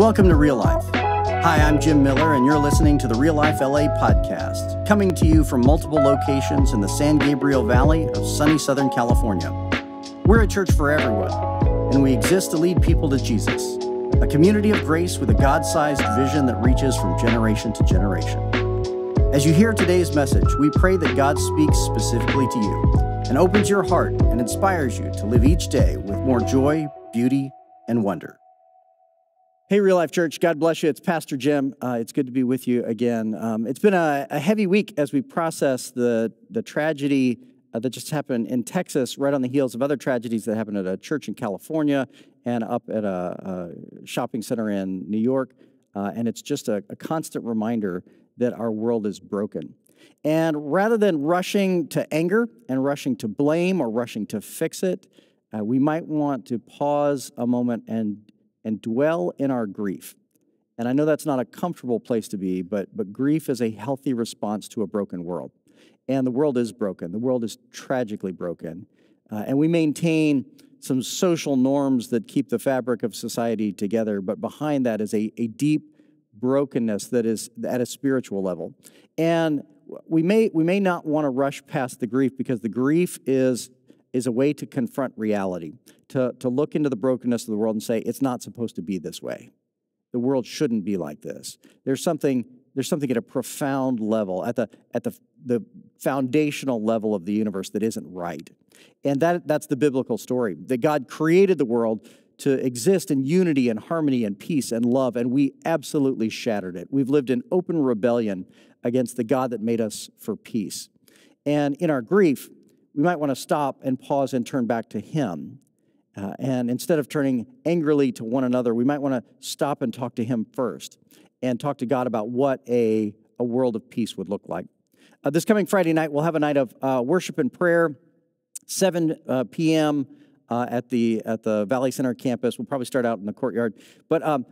Welcome to Real Life. Hi, I'm Jim Miller, and you're listening to the Real Life LA podcast, coming to you from multiple locations in the San Gabriel Valley of sunny Southern California. We're a church for everyone, and we exist to lead people to Jesus, a community of grace with a God sized vision that reaches from generation to generation. As you hear today's message, we pray that God speaks specifically to you and opens your heart and inspires you to live each day with more joy, beauty, and wonder. Hey, Real Life Church, God bless you. It's Pastor Jim. Uh, it's good to be with you again. Um, it's been a, a, heavy week as we process the, the tragedy uh, that just happened in Texas, right on the heels of other tragedies that happened at a church in California and up at a, a shopping center in New York. Uh, and it's just a, a constant reminder that our world is broken. And rather than rushing to anger and rushing to blame or rushing to fix it, uh, we might want to pause a moment and and dwell in our grief. And I know that's not a comfortable place to be, but, but grief is a healthy response to a broken world. And the world is broken, the world is tragically broken. Uh, and we maintain some social norms that keep the fabric of society together, but behind that is a, a deep brokenness that is at a spiritual level. And we may, we may not want to rush past the grief because the grief is is a way to confront reality, to, to look into the brokenness of the world and say, it's not supposed to be this way. The world shouldn't be like this. There's something, there's something at a profound level, at the, at the, the foundational level of the universe that isn't right. And that, that's the biblical story that God created the world to exist in unity and harmony and peace and love, and we absolutely shattered it. We've lived in open rebellion against the God that made us for peace. And in our grief, we might want to stop and pause and turn back to Him. Uh, and instead of turning angrily to one another, we might want to stop and talk to Him first and talk to God about what a, a world of peace would look like. Uh, this coming Friday night, we'll have a night of uh, worship and prayer, 7 uh, p.m. Uh, at the at the Valley Center campus. We'll probably start out in the courtyard. But um,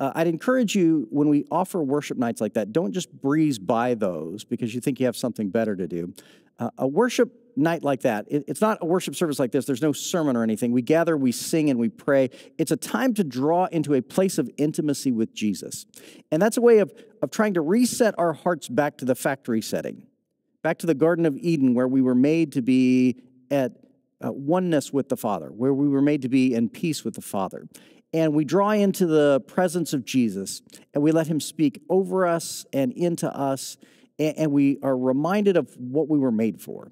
uh, I'd encourage you when we offer worship nights like that, don't just breeze by those because you think you have something better to do. Uh, a worship night like that, it, it's not a worship service like this. There's no sermon or anything. We gather, we sing, and we pray. It's a time to draw into a place of intimacy with Jesus. And that's a way of, of trying to reset our hearts back to the factory setting, back to the Garden of Eden, where we were made to be at uh, oneness with the Father, where we were made to be in peace with the Father and we draw into the presence of Jesus and we let him speak over us and into us, and, we are reminded of what we were made for.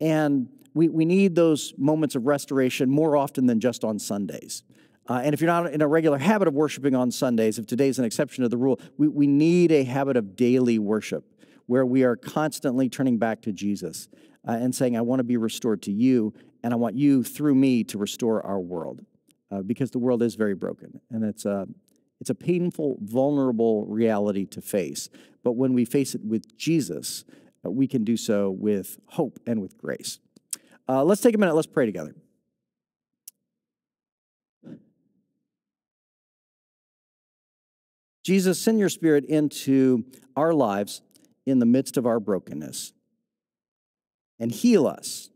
And we, we need those moments of restoration more often than just on Sundays. Uh, and if you're not in a regular habit of worshiping on Sundays, if today's an exception to the rule, we, we need a habit of daily worship where we are constantly turning back to Jesus uh, and saying, I want to be restored to you, and I want you through me to restore our world uh, because the world is very broken and it's a, it's a painful, vulnerable reality to face. But when we face it with Jesus, uh, we can do so with hope and with grace. Uh, let's take a minute, let's pray together. Jesus, send your spirit into our lives in the midst of our brokenness and heal us.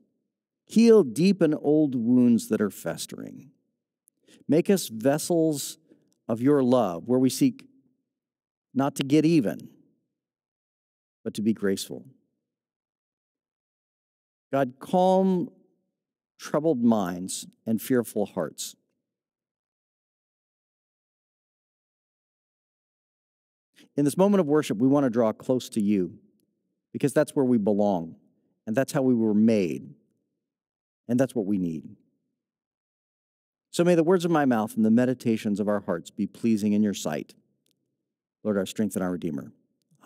Heal deep and old wounds that are festering. Make us vessels of your love, where we seek not to get even, but to be graceful. God, calm troubled minds and fearful hearts. In this moment of worship, we want to draw close to you because that's where we belong, and that's how we were made, and that's what we need. So may the words of my mouth and the meditations of our hearts be pleasing in your sight. Lord, our strength and our Redeemer.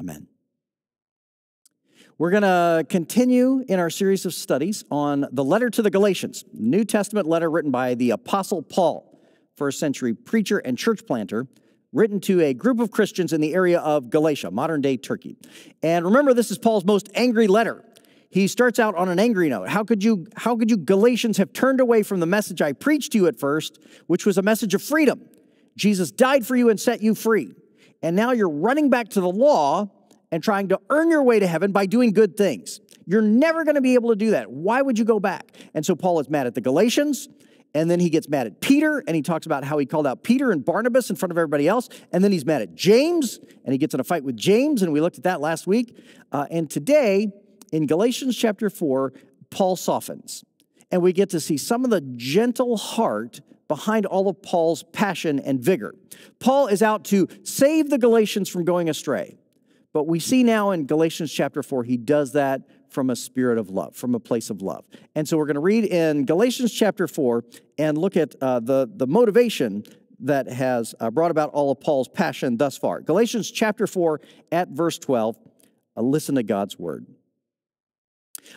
Amen. We're going to continue in our series of studies on the letter to the Galatians, New Testament letter written by the Apostle Paul, first century preacher and church planter, written to a group of Christians in the area of Galatia, modern day Turkey. And remember, this is Paul's most angry letter he starts out on an angry note. How could you, how could you Galatians have turned away from the message I preached to you at first, which was a message of freedom? Jesus died for you and set you free. And now you're running back to the law and trying to earn your way to heaven by doing good things. You're never going to be able to do that. Why would you go back? And so Paul is mad at the Galatians And then he gets mad at Peter and he talks about how he called out Peter and Barnabas in front of everybody else. And then he's mad at James and he gets in a fight with James. And we looked at that last week. Uh, and today, in Galatians chapter 4, Paul softens. And we get to see some of the gentle heart behind all of Paul's passion and vigor. Paul is out to save the Galatians from going astray. But we see now in Galatians chapter 4, he does that from a spirit of love, from a place of love. And so we're going to read in Galatians chapter 4 and look at uh, the, the motivation that has uh, brought about all of Paul's passion thus far. Galatians chapter 4 at verse 12. Uh, listen to God's word.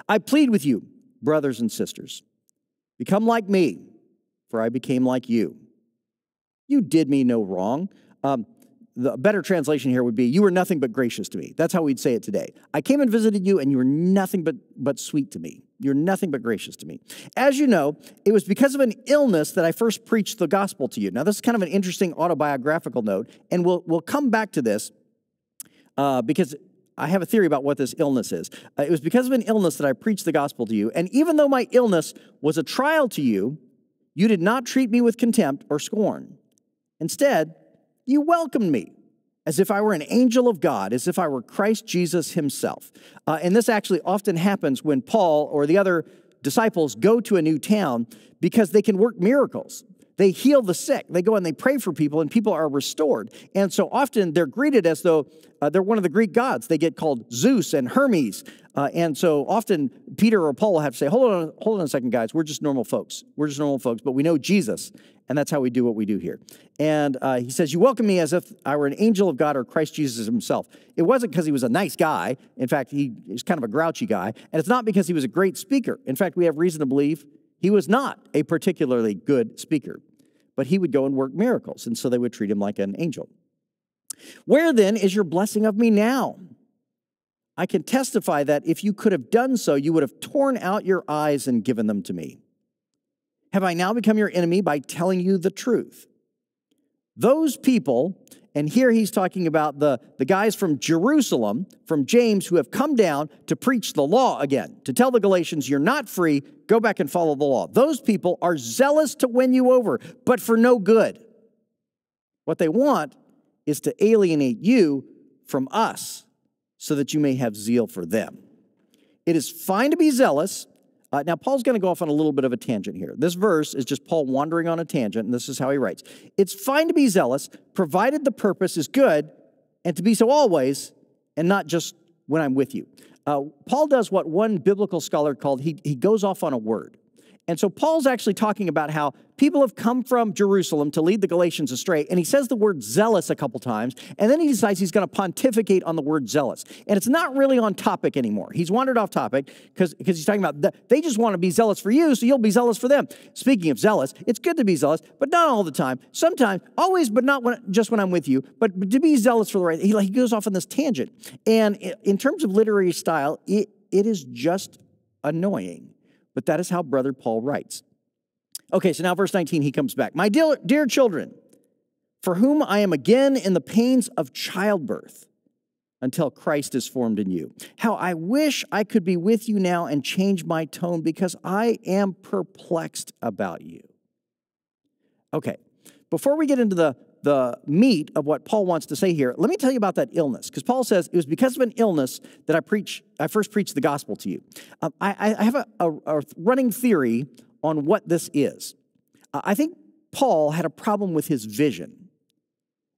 I plead with you, brothers and sisters, become like me, for I became like you. You did me no wrong. Um, the better translation here would be, You were nothing but gracious to me. That's how we'd say it today. I came and visited you, and you were nothing but, but sweet to me. You're nothing but gracious to me. As you know, it was because of an illness that I first preached the gospel to you. Now, this is kind of an interesting autobiographical note, and we'll, we'll come back to this uh, because I have a theory about what this illness is. Uh, it was because of an illness that I preached the gospel to you, and even though my illness was a trial to you, you did not treat me with contempt or scorn. Instead, you welcomed me as if I were an angel of God, as if I were Christ Jesus himself. Uh, and this actually often happens when Paul or the other disciples go to a new town because they can work miracles. They heal the sick. They go and they pray for people, and people are restored. And so often they're greeted as though uh, they're one of the Greek gods. They get called Zeus and Hermes. Uh, and so often Peter or Paul will have to say, hold on, hold on a second, guys. We're just normal folks. We're just normal folks, but we know Jesus. And that's how we do what we do here. And uh, he says, You welcome me as if I were an angel of God or Christ Jesus himself. It wasn't because he was a nice guy. In fact, he was kind of a grouchy guy. And it's not because he was a great speaker. In fact, we have reason to believe he was not a particularly good speaker. But he would go and work miracles. And so they would treat him like an angel. Where then is your blessing of me now? I can testify that if you could have done so, you would have torn out your eyes and given them to me. Have I now become your enemy by telling you the truth? Those people, and here he's talking about the, the guys from Jerusalem, from James, who have come down to preach the law again, to tell the Galatians, you're not free, go back and follow the law. Those people are zealous to win you over, but for no good. What they want is to alienate you from us so that you may have zeal for them. It is fine to be zealous, uh, now, Paul's going to go off on a little bit of a tangent here. This verse is just Paul wandering on a tangent, and this is how he writes It's fine to be zealous, provided the purpose is good, and to be so always, and not just when I'm with you. Uh, Paul does what one biblical scholar called he, he goes off on a word. And so Paul's actually talking about how people have come from Jerusalem to lead the Galatians astray, and he says the word zealous a couple times, and then he decides he's going to pontificate on the word zealous. And it's not really on topic anymore. He's wandered off topic because he's talking about the, they just want to be zealous for you, so you'll be zealous for them. Speaking of zealous, it's good to be zealous, but not all the time. Sometimes, always, but not when, just when I'm with you, but, but to be zealous for the right. He, he goes off on this tangent. And in terms of literary style, it, it is just annoying. But that is how Brother Paul writes. Okay, so now verse 19, he comes back. My dear, dear children, for whom I am again in the pains of childbirth until Christ is formed in you. How I wish I could be with you now and change my tone because I am perplexed about you. Okay, before we get into the the meat of what Paul wants to say here, let me tell you about that illness. Because Paul says it was because of an illness that I preach. I first preached the gospel to you. Um, I, I, have a, a, a, running theory on what this is. Uh, I think Paul had a problem with his vision.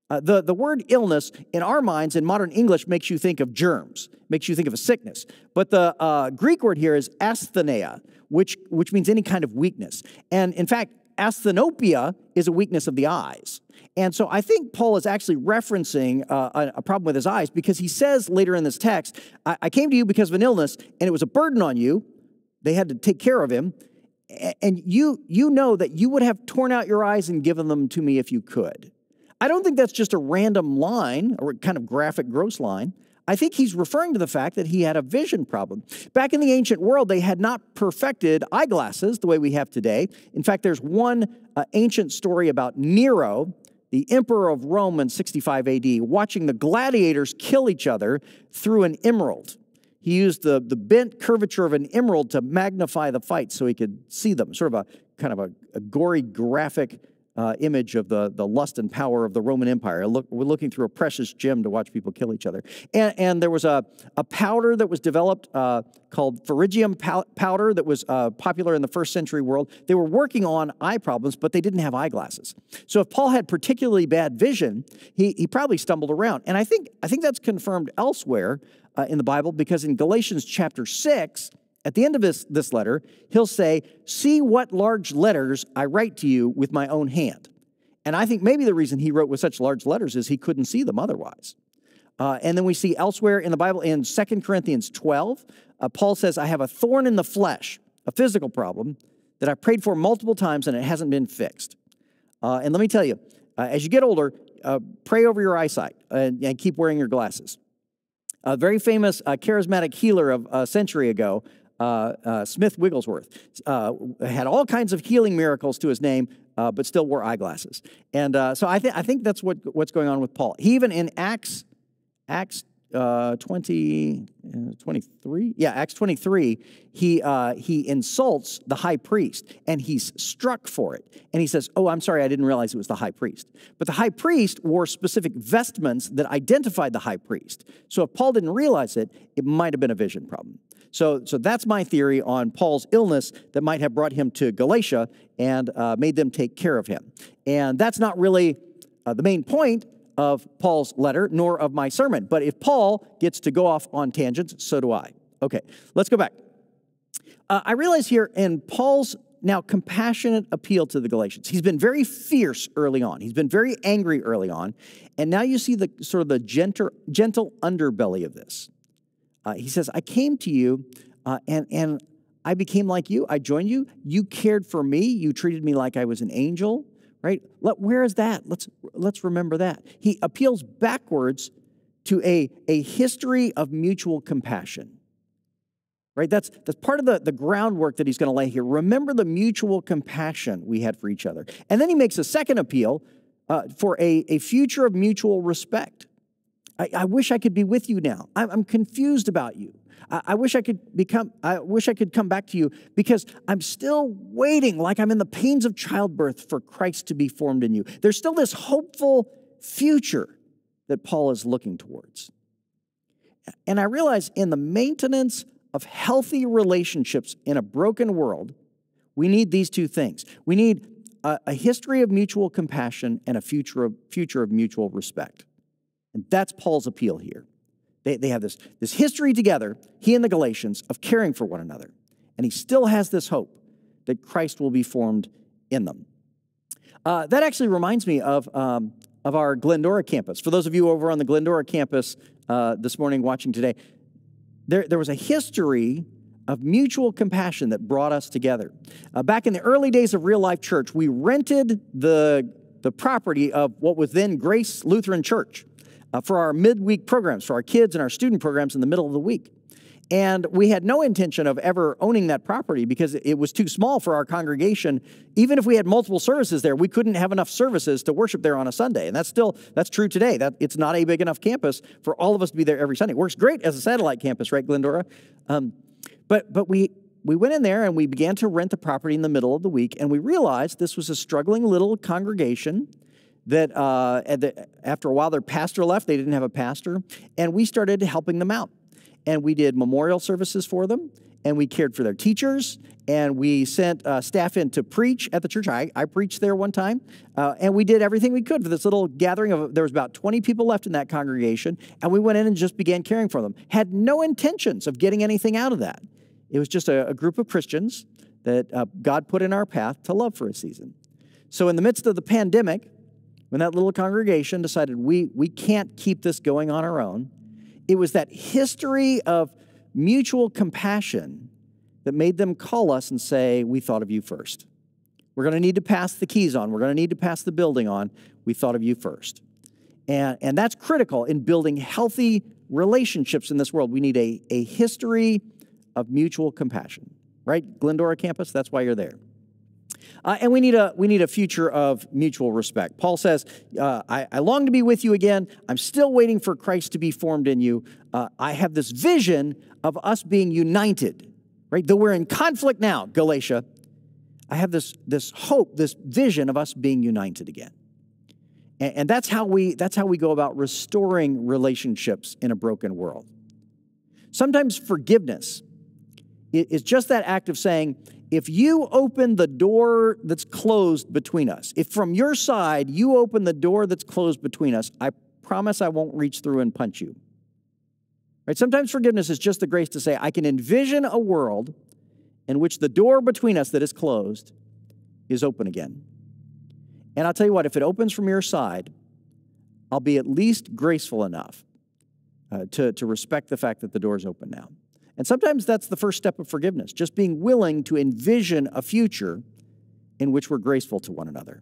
Uh, the, the word illness in our minds in modern English makes you think of germs, makes you think of a sickness. But the uh, Greek word here is asthenia, which, which means any kind of weakness. And in fact, asthenopia is a weakness of the eyes. And so I think Paul is actually referencing uh, a, problem with his eyes because he says later in this text, I, I came to you because of an illness and it was a burden on you. They had to take care of him. And you, you know that you would have torn out your eyes and given them to me if you could. I don't think that's just a random line or kind of graphic, gross line. I think he's referring to the fact that he had a vision problem. Back in the ancient world, they had not perfected eyeglasses the way we have today. In fact, there's one uh, ancient story about Nero, the emperor of Rome in 65 AD, watching the gladiators kill each other through an emerald. He used the, the bent curvature of an emerald to magnify the fight so he could see them, sort of a kind of a, a gory, graphic uh, image of the, the lust and power of the Roman Empire. Look, we're looking through a precious gem to watch people kill each other. And, and there was a, a powder that was developed uh, called Phrygian powder that was uh, popular in the first century world. They were working on eye problems, but they didn't have eyeglasses. So if Paul had particularly bad vision, he, he probably stumbled around. And I think, I think that's confirmed elsewhere uh, in the Bible because in Galatians chapter 6, at the end of this, this letter, he'll say, See what large letters I write to you with my own hand. And I think maybe the reason he wrote with such large letters is he couldn't see them otherwise. Uh, and then we see elsewhere in the Bible, in 2 Corinthians 12, uh, Paul says, I have a thorn in the flesh, a physical problem that I've prayed for multiple times and it hasn't been fixed. Uh, and let me tell you, uh, as you get older, uh, pray over your eyesight and, and keep wearing your glasses. A very famous uh, charismatic healer of a century ago Smith Wigglesworth, uh, had all kinds of healing miracles to his name, uh, but still wore eyeglasses. And uh, so I, th- I think that's what, what's going on with Paul. He even in Acts, Acts uh, 20, 23, yeah, Acts 23, he, he insults the high priest and he's struck for it. And he says, Oh, I'm sorry, I didn't realize it was the high priest. But the high priest wore specific vestments that identified the high priest. So if Paul didn't realize it, it might have been a vision problem. So, so that's my theory on Paul's illness that might have brought him to Galatia and uh, made them take care of him. And that's not really uh, the main point of Paul's letter, nor of my sermon. But if Paul gets to go off on tangents, so do I. Okay, let's go back. Uh, I realize here in Paul's now compassionate appeal to the Galatians, he's been very fierce early on. He's been very angry early on. And now you see the sort of the gentle, gentle underbelly of this. Uh, he says, I came to you uh, and, and I became like you. I joined you. You cared for me. You treated me like I was an angel, right? Let, where is that? Let's, let's remember that. He appeals backwards to a, a history of mutual compassion. Right? That's, that's part of the, the groundwork that he's going to lay here. Remember the mutual compassion we had for each other. And then he makes a second appeal uh, for a, a future of mutual respect. I, I wish I could be with you now. I'm, I'm confused about you. I, I wish I could become, I wish I could come back to you because I'm still waiting, like I'm in the pains of childbirth for Christ to be formed in you. There's still this hopeful future that Paul is looking towards. And I realize in the maintenance of healthy relationships in a broken world, we need these two things. We need a, a history of mutual compassion and a future of, future of mutual respect. And that's Paul's appeal here. They, they have this, this history together, he and the Galatians, of caring for one another. And he still has this hope that Christ will be formed in them. Uh, that actually reminds me of, um, of our Glendora campus. For those of you over on the Glendora campus uh, this morning watching today, there, there was a history of mutual compassion that brought us together. Uh, back in the early days of real life church, we rented the, the property of what was then Grace Lutheran Church uh, for our midweek programs, for our kids and our student programs in the middle of the week. And we had no intention of ever owning that property because it was too small for our congregation. Even if we had multiple services there, we couldn't have enough services to worship there on a Sunday. And that's still that's true today. That it's not a big enough campus for all of us to be there every Sunday. It works great as a satellite campus, right, Glendora? Um, but but we we went in there and we began to rent the property in the middle of the week, and we realized this was a struggling little congregation that uh, the, after a while their pastor left, they didn't have a pastor, and we started helping them out. And we did memorial services for them, and we cared for their teachers, and we sent uh, staff in to preach at the church. I, I preached there one time, uh, and we did everything we could for this little gathering of, there was about 20 people left in that congregation, and we went in and just began caring for them. Had no intentions of getting anything out of that. It was just a, a group of Christians that uh, God put in our path to love for a season. So in the midst of the pandemic, when that little congregation decided we, we can't keep this going on our own, it was that history of mutual compassion that made them call us and say, We thought of you first. We're going to need to pass the keys on. We're going to need to pass the building on. We thought of you first. And, and that's critical in building healthy relationships in this world. We need a, a history of mutual compassion, right? Glendora campus, that's why you're there. Uh, and we need, a, we need a future of mutual respect. Paul says, uh, I, I, long to be with you again. I'm still waiting for Christ to be formed in you. Uh, I have this vision of us being united, right? Though we're in conflict now, Galatia, I have this, this hope, this vision of us being united again. And, and that's, how we, that's how we go about restoring relationships in a broken world. Sometimes forgiveness is just that act of saying, if you open the door that's closed between us, if from your side you open the door that's closed between us, I promise I won't reach through and punch you. Right? Sometimes forgiveness is just the grace to say, I can envision a world in which the door between us that is closed is open again. And I'll tell you what, if it opens from your side, I'll be at least graceful enough uh, to, to respect the fact that the door is open now. And sometimes that's the first step of forgiveness, just being willing to envision a future in which we're graceful to one another.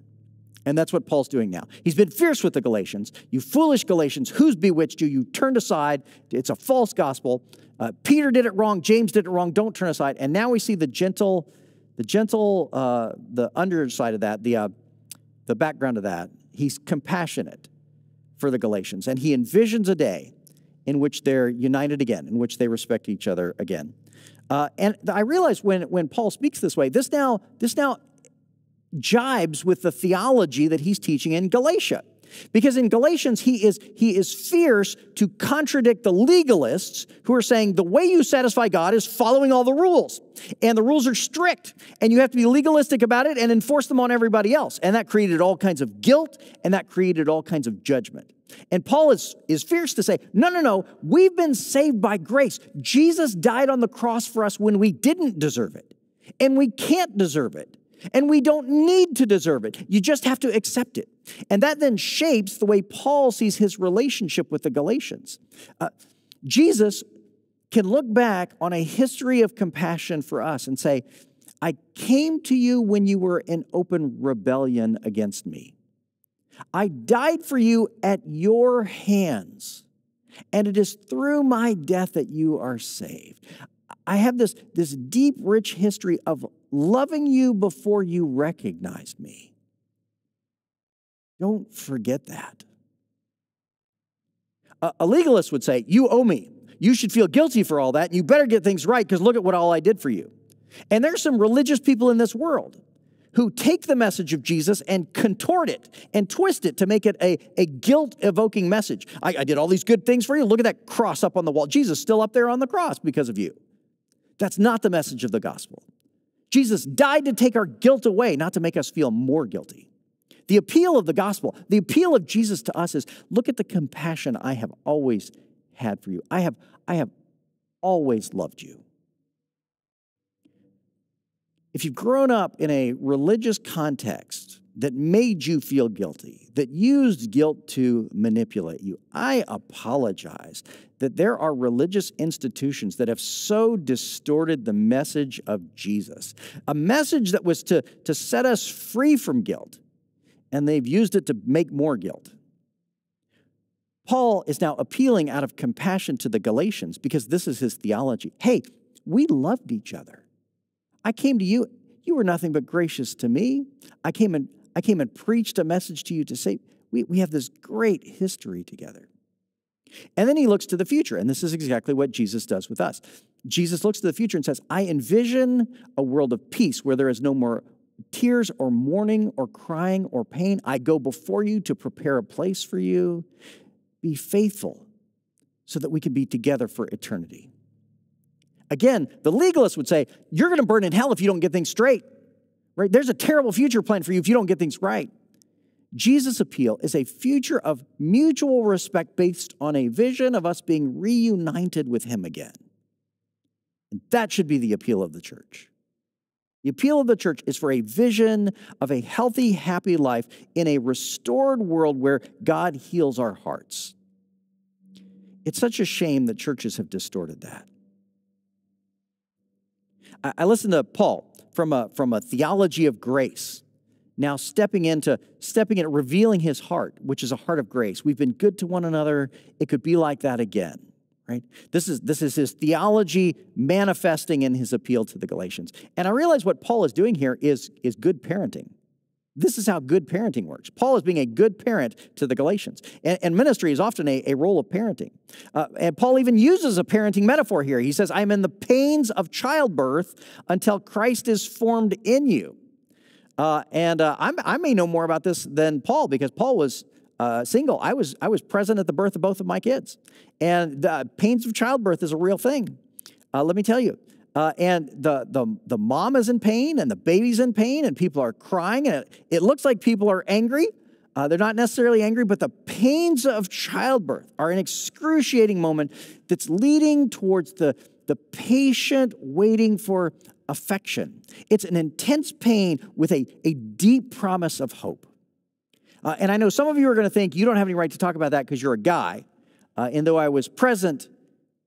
And that's what Paul's doing now. He's been fierce with the Galatians. You foolish Galatians, who's bewitched you? You turned aside. It's a false gospel. Uh, Peter did it wrong. James did it wrong. Don't turn aside. And now we see the gentle, the gentle, uh, the underside of that, the, uh, the background of that. He's compassionate for the Galatians, and he envisions a day in which they're united again, in which they respect each other again. Uh, and I realize when, when Paul speaks this way, this now, this now jibes with the theology that he's teaching in Galatia. Because in Galatians, he is, he is fierce to contradict the legalists who are saying the way you satisfy God is following all the rules. And the rules are strict, and you have to be legalistic about it and enforce them on everybody else. And that created all kinds of guilt, and that created all kinds of judgment. And Paul is, is fierce to say, no, no, no, we've been saved by grace. Jesus died on the cross for us when we didn't deserve it, and we can't deserve it. And we don't need to deserve it. You just have to accept it. And that then shapes the way Paul sees his relationship with the Galatians. Uh, Jesus can look back on a history of compassion for us and say, I came to you when you were in open rebellion against me. I died for you at your hands, and it is through my death that you are saved. I have this, this deep, rich history of loving you before you recognized me. Don't forget that. A, legalist would say, You owe me. You should feel guilty for all that, and you better get things right because look at what all I did for you. And there's some religious people in this world who take the message of Jesus and contort it and twist it to make it a, a guilt evoking message. I, I, did all these good things for you. Look at that cross up on the wall. Jesus still up there on the cross because of you. That's not the message of the gospel. Jesus died to take our guilt away, not to make us feel more guilty. The appeal of the gospel, the appeal of Jesus to us is look at the compassion I have always had for you. I have, I have always loved you. If you've grown up in a religious context that made you feel guilty, that used guilt to manipulate you, I apologize that there are religious institutions that have so distorted the message of Jesus, a message that was to, to set us free from guilt, and they've used it to make more guilt. Paul is now appealing out of compassion to the Galatians because this is his theology. Hey, we loved each other. I came to you, you were nothing but gracious to me. I came and I came and preached a message to you to say, we, we have this great history together. And then he looks to the future, and this is exactly what Jesus does with us. Jesus looks to the future and says, I envision a world of peace where there is no more tears or mourning or crying or pain. I go before you to prepare a place for you. Be faithful so that we can be together for eternity. Again, the legalist would say, You're going to burn in hell if you don't get things straight. Right? There's a terrible future plan for you if you don't get things right. Jesus' appeal is a future of mutual respect based on a vision of us being reunited with Him again. And that should be the appeal of the church. The appeal of the church is for a vision of a healthy, happy life in a restored world where God heals our hearts. It's such a shame that churches have distorted that. I listened to Paul from a, from a theology of grace. Now stepping into stepping in revealing his heart which is a heart of grace. We've been good to one another. It could be like that again right? This is this is his theology manifesting in his appeal to the galatians. And i realize what paul is doing here is is good parenting this is how good parenting works. Paul is being a good parent to the Galatians. And, and ministry is often a, a role of parenting. Uh, and Paul even uses a parenting metaphor here. He says, I'm in the pains of childbirth until Christ is formed in you. Uh, and uh, i may know more about this than Paul because Paul was uh, single. I was, I was present at the birth of both of my kids. And the pains of childbirth is a real thing. Uh, let me tell you. Uh, and the, the, the mom is in pain and the baby's in pain and people are crying and it, it looks like people are angry. Uh, they're not necessarily angry, but the pains of childbirth are an excruciating moment that's leading towards the, the patient waiting for affection. It's an intense pain with a, a deep promise of hope. Uh, and I know some of you are going to think you don't have any right to talk about that because you're a guy. Uh, and though I was present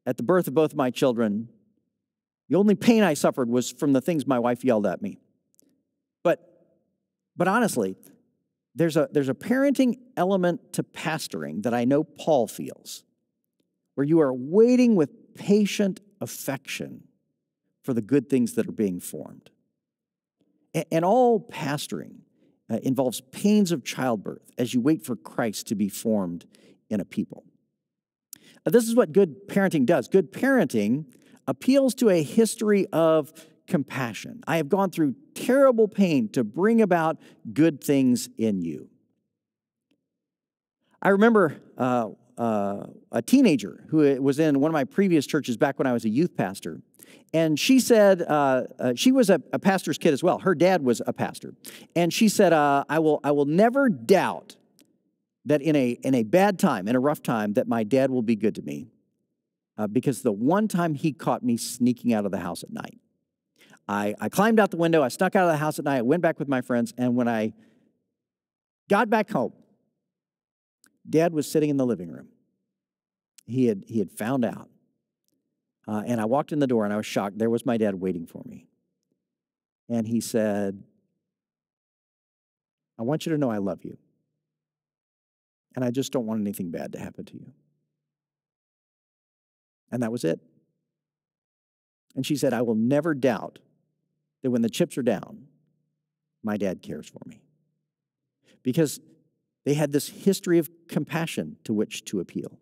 at the birth of both my children, the only pain I suffered was from the things my wife yelled at me. But, but honestly, there's a, there's a parenting element to pastoring that I know Paul feels, where you are waiting with patient affection for the good things that are being formed. And, and all pastoring uh, involves pains of childbirth as you wait for Christ to be formed in a people. Uh, this is what good parenting does. Good parenting appeals to a history of compassion. I have gone through terrible pain to bring about good things in you. I remember uh, uh, a teenager who was in one of my previous churches back when I was a youth pastor. And she said, uh, uh she was a, a, pastor's kid as well. Her dad was a pastor. And she said, uh, I, will, I will never doubt that in a, in a bad time, in a rough time, that my dad will be good to me. Uh, because the one time he caught me sneaking out of the house at night, I, I climbed out the window, I snuck out of the house at night, I went back with my friends, and when I got back home, dad was sitting in the living room. He had, he had found out. Uh, and I walked in the door and I was shocked. There was my dad waiting for me. And he said, I want you to know I love you. And I just don't want anything bad to happen to you. And that was it. And she said, I will never doubt that when the chips are down, my dad cares for me. Because they had this history of compassion to which to appeal.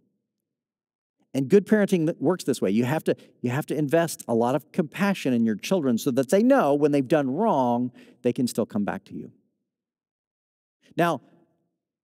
And good parenting works this way. You have to, you have to invest a lot of compassion in your children so that they know when they've done wrong, they can still come back to you. Now,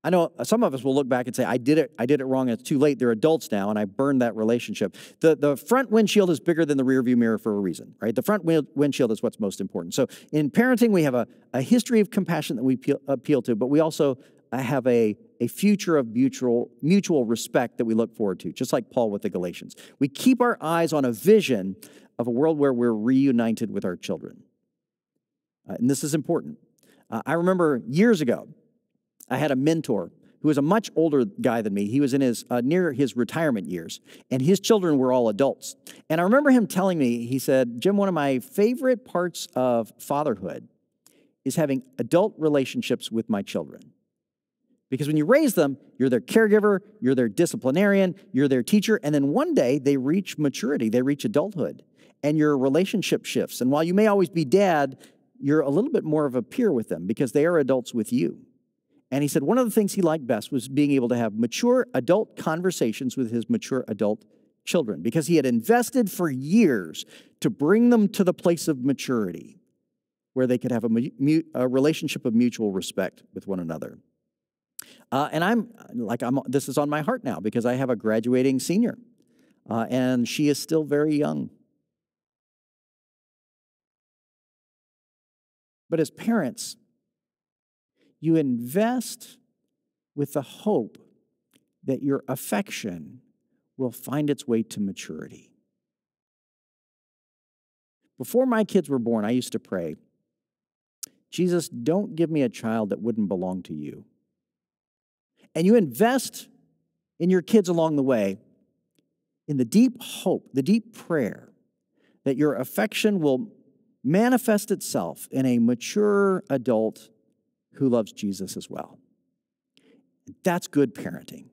I know some of us will look back and say, I did it, I did it wrong, it's too late. They're adults now, and I burned that relationship. The, the front windshield is bigger than the rear view mirror for a reason, right? The front windshield is what's most important. So in parenting, we have a, a history of compassion that we appeal, appeal to, but we also uh, have a, a future of mutual, mutual respect that we look forward to, just like Paul with the Galatians. We keep our eyes on a vision of a world where we're reunited with our children. Uh, and this is important. Uh, I remember years ago, I had a mentor who was a much older guy than me. He was in his uh, near his retirement years, and his children were all adults. And I remember him telling me, he said, "Jim, one of my favorite parts of fatherhood is having adult relationships with my children." Because when you raise them, you're their caregiver, you're their disciplinarian, you're their teacher, and then one day they reach maturity, they reach adulthood, and your relationship shifts. And while you may always be dad, you're a little bit more of a peer with them because they are adults with you. And he said one of the things he liked best was being able to have mature adult conversations with his mature adult children because he had invested for years to bring them to the place of maturity where they could have a, a relationship of mutual respect with one another. Uh, and I'm like, I'm, this is on my heart now because I have a graduating senior, uh, and she is still very young. But as parents, you invest with the hope that your affection will find its way to maturity. Before my kids were born, I used to pray, Jesus, don't give me a child that wouldn't belong to you. And you invest in your kids along the way in the deep hope, the deep prayer that your affection will manifest itself in a mature adult who loves Jesus as well. That's good parenting.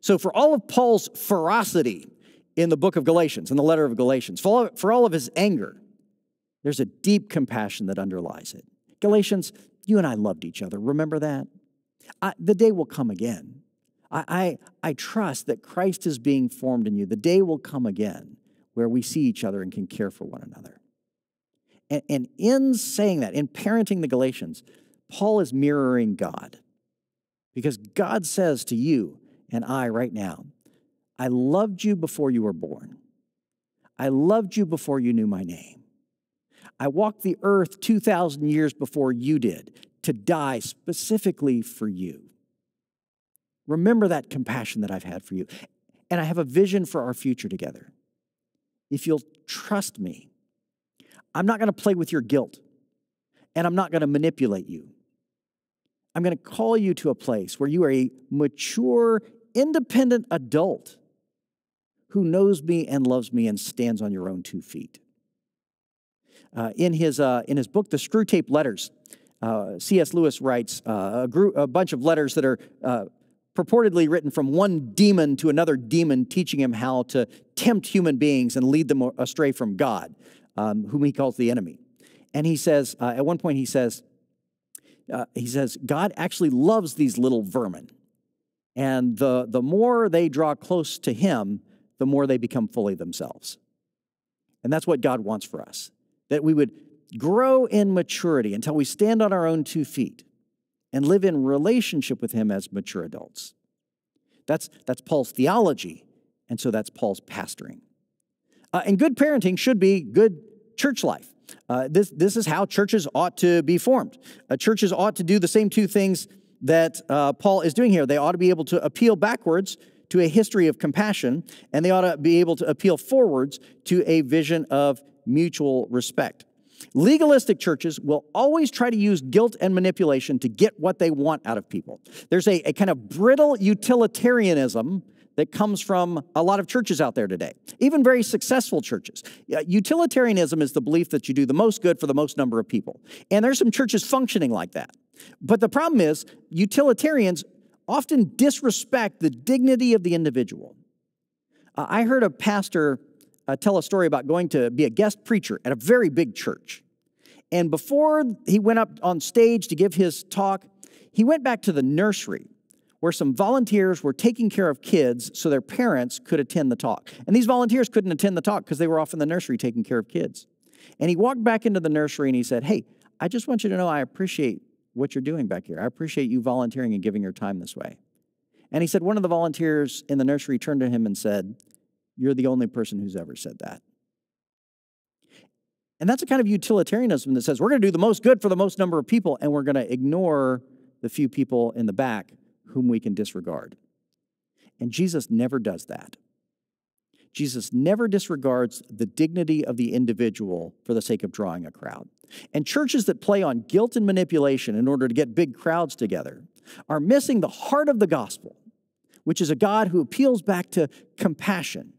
So, for all of Paul's ferocity in the book of Galatians, in the letter of Galatians, for all, of his anger, there's a deep compassion that underlies it. Galatians, you and I loved each other. Remember that? I, the day will come again. I, I, I trust that Christ is being formed in you. The day will come again where we see each other and can care for one another. And, and in saying that, in parenting the Galatians, Paul is mirroring God. Because God says to you and I right now, I loved you before you were born. I loved you before you knew my name. I walked the earth 2,000 years before you did to die specifically for you. Remember that compassion that I've had for you. And I have a vision for our future together. If you'll trust me, I'm not going to play with your guilt and I'm not going to manipulate you. I'm going to call you to a place where you are a mature, independent adult who knows me and loves me and stands on your own two feet. Uh, in, his, uh, in his book, The Screwtape Letters, uh, C.S. Lewis writes uh, a, group, a, bunch of letters that are uh, purportedly written from one demon to another demon, teaching him how to tempt human beings and lead them astray from God, um, whom he calls the enemy. And he says, uh, at one point, he says, uh, he says, God actually loves these little vermin. And the, the more they draw close to Him, the more they become fully themselves. And that's what God wants for us that we would grow in maturity until we stand on our own two feet and live in relationship with Him as mature adults. That's, that's Paul's theology, and so that's Paul's pastoring. Uh, and good parenting should be good church life. Uh, this, this is how churches ought to be formed. Uh, churches ought to do the same two things that uh, Paul is doing here. They ought to be able to appeal backwards to a history of compassion, and they ought to be able to appeal forwards to a vision of mutual respect. Legalistic churches will always try to use guilt and manipulation to get what they want out of people. There's a, a kind of brittle utilitarianism that comes from a lot of churches out there today, even very successful churches. Utilitarianism is the belief that you do the most good for the most number of people. And there's some churches functioning like that. But the problem is, utilitarians often disrespect the dignity of the individual. Uh, I heard a pastor uh, tell a story about going to be a guest preacher at a very big church. And before he went up on stage to give his talk, he went back to the nursery where some volunteers were taking care of kids so their parents could attend the talk. And these volunteers couldn't attend the talk because they were off in the nursery taking care of kids. And he walked back into the nursery and he said, Hey, I just want you to know I appreciate what you're doing back here. I appreciate you volunteering and giving your time this way. And he said, One of the volunteers in the nursery turned to him and said, You're the only person who's ever said that. And that's a kind of utilitarianism that says we're going to do the most good for the most number of people and we're going to ignore the few people in the back whom we can disregard. And Jesus never does that. Jesus never disregards the dignity of the individual for the sake of drawing a crowd. And churches that play on guilt and manipulation in order to get big crowds together are missing the heart of the gospel, which is a God who appeals back to compassion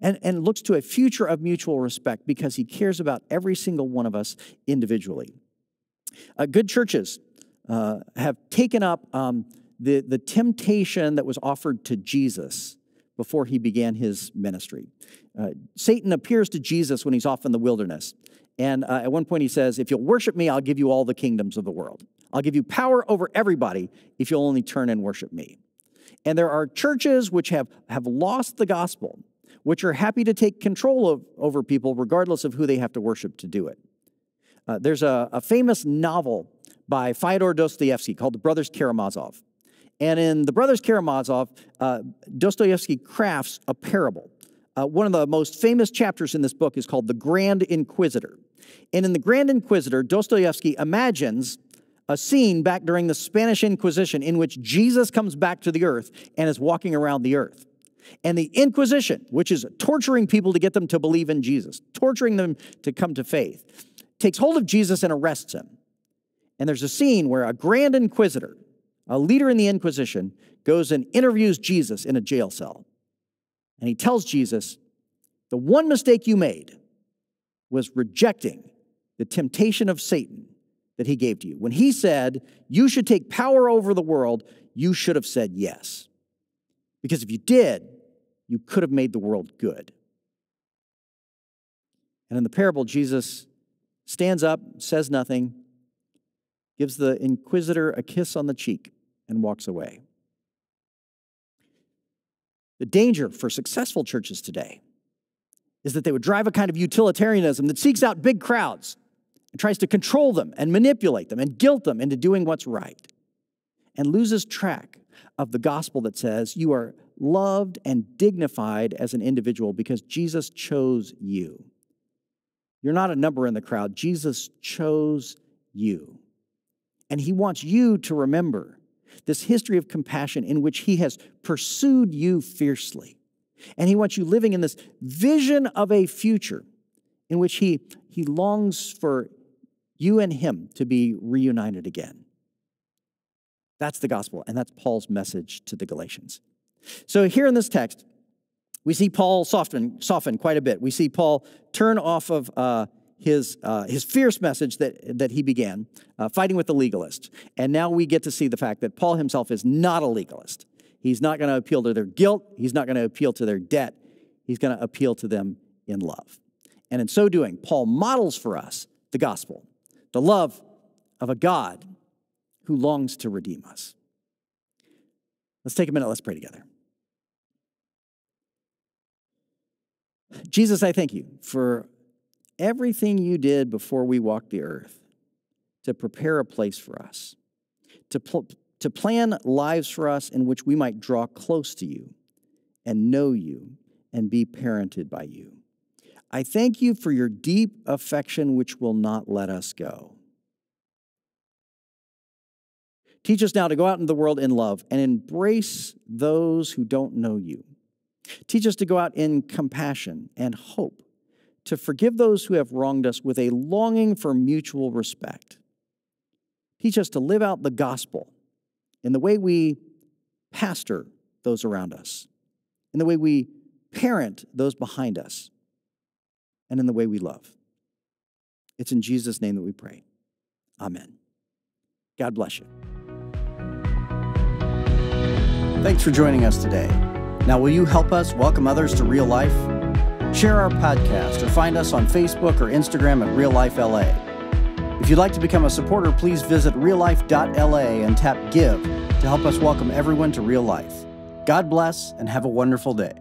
and, and looks to a future of mutual respect because he cares about every single one of us individually. Uh, good churches uh, have taken up um, the, the temptation that was offered to Jesus before he began his ministry. Uh, Satan appears to Jesus when he's off in the wilderness. And uh, at one point he says, If you'll worship me, I'll give you all the kingdoms of the world. I'll give you power over everybody if you'll only turn and worship me. And there are churches which have, have lost the gospel, which are happy to take control of, over people regardless of who they have to worship to do it. Uh, there's a, a famous novel by Fyodor Dostoevsky called The Brothers Karamazov. And in The Brothers Karamazov, uh, Dostoevsky crafts a parable. Uh, one of the most famous chapters in this book is called The Grand Inquisitor. And in The Grand Inquisitor, Dostoevsky imagines a scene back during the Spanish Inquisition in which Jesus comes back to the earth and is walking around the earth. And the Inquisition, which is torturing people to get them to believe in Jesus, torturing them to come to faith, takes hold of Jesus and arrests him. And there's a scene where a grand inquisitor, a leader in the Inquisition, goes and interviews Jesus in a jail cell. And he tells Jesus, The one mistake you made was rejecting the temptation of Satan that he gave to you. When he said, You should take power over the world, you should have said yes. Because if you did, you could have made the world good. And in the parable, Jesus stands up, says nothing, gives the inquisitor a kiss on the cheek, and walks away. The danger for successful churches today is that they would drive a kind of utilitarianism that seeks out big crowds and tries to control them and manipulate them and guilt them into doing what's right and loses track of the gospel that says you are loved and dignified as an individual because Jesus chose you. You're not a number in the crowd. Jesus chose you. And he wants you to remember this history of compassion in which he has pursued you fiercely. And he wants you living in this vision of a future in which he, he longs for you and him to be reunited again. That's the gospel, and that's Paul's message to the Galatians. So, here in this text, we see Paul soften, soften quite a bit. We see Paul turn off of uh, his, uh, his fierce message that, that he began, uh, fighting with the legalists. And now we get to see the fact that Paul himself is not a legalist. He's not going to appeal to their guilt, he's not going to appeal to their debt, he's going to appeal to them in love. And in so doing, Paul models for us the gospel, the love of a God who longs to redeem us. Let's take a minute, let's pray together. Jesus, I thank you for everything you did before we walked the earth to prepare a place for us, to, pl- to plan lives for us in which we might draw close to you and know you and be parented by you. I thank you for your deep affection, which will not let us go. Teach us now to go out into the world in love and embrace those who don't know you. Teach us to go out in compassion and hope, to forgive those who have wronged us with a longing for mutual respect. Teach us to live out the gospel in the way we pastor those around us, in the way we parent those behind us, and in the way we love. It's in Jesus' name that we pray. Amen. God bless you. Thanks for joining us today. Now, will you help us welcome others to real life? Share our podcast or find us on Facebook or Instagram at Real Life LA. If you'd like to become a supporter, please visit reallife.la and tap Give to help us welcome everyone to real life. God bless and have a wonderful day.